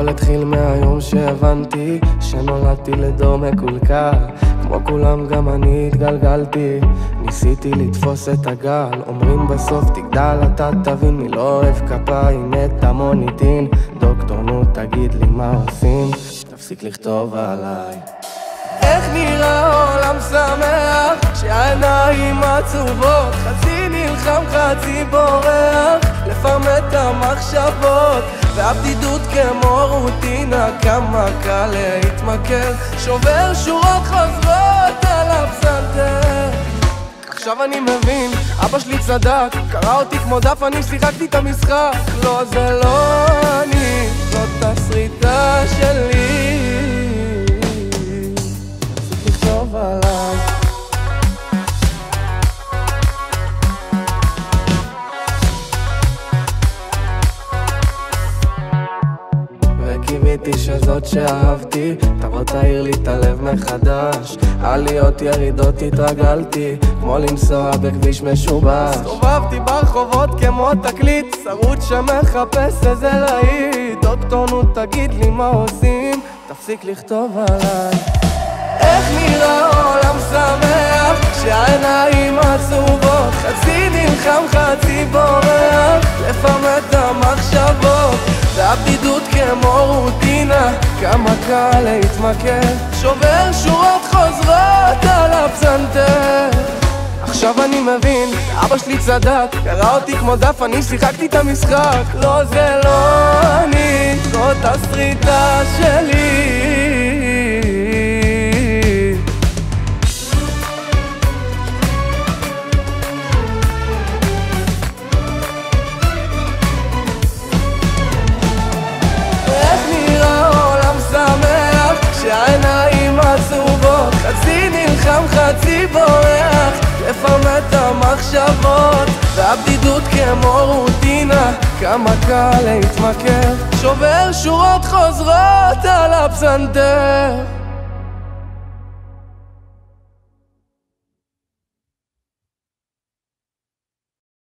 התחיל מהיום שהבנתי שנולדתי לדור מקולקל. כמו כולם גם אני התגלגלתי. ניסיתי לתפוס את הגל. אומרים בסוף תגדל אתה תבין מי לא אוהב כפיים את המוניטין. דוקטור נו תגיד לי מה עושים. תפסיק לכתוב עליי. איך נראה עולם שמח שהעיניים עצובות חצי נלחם חצי בורח את המחשבות. והבדידות כמו רוטינה כמה קל להתמכר שובר שורות חוזרות על הפסנתר. עכשיו אני מבין, אבא שלי צדק קרא אותי כמו דף, אני שיחקתי את המשחק. לא, זה לא אני, זאת תסריטה שלי וקיוויתי שזאת שאהבתי. תבוא תאיר לי את הלב מחדש. עליות ירידות התרגלתי. כמו לנסוע בכביש משובש. הסתובבתי ברחובות כמו תקליט. שרוט שמחפש איזה להיט. דוקטור נו תגיד לי מה עושים? תפסיק לכתוב עליי. איך נראה עולם שמח שהעיניים עצובות. חצי נלחם חצי בורח כמה קל להתמכר שובר שורות חוזרות על הפסנתר. עכשיו אני מבין, אבא שלי צדק קרא אותי כמו דף, אני שיחקתי את המשחק. לא זה לא אני, זאת הסריטה שלי חצי בורח לפרמט את המחשבות. והבדידות כמו רוטינה כמה קל להתמכר. שובר שורות חוזרות על הפסנתר